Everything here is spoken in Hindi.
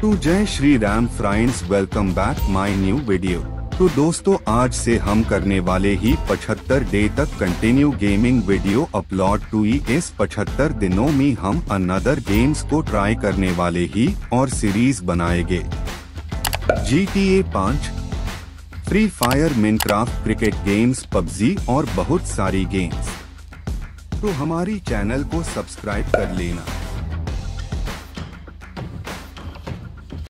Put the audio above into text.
तो Jai Shri Ram friends welcome back my new video तो दोस्तों, आज से हम करने वाले ही 75 डे तक continue gaming video upload to इस 75 दिनों में हम अनदर गेम्स को ट्राई करने वाले ही और सीरीज़ बनाएँगे। जी टी ए पाँच Free Fire Minecraft cricket games PUBG और बहुत सारी गेम्स तो हमारी चैनल को सब्सक्राइब कर लेना।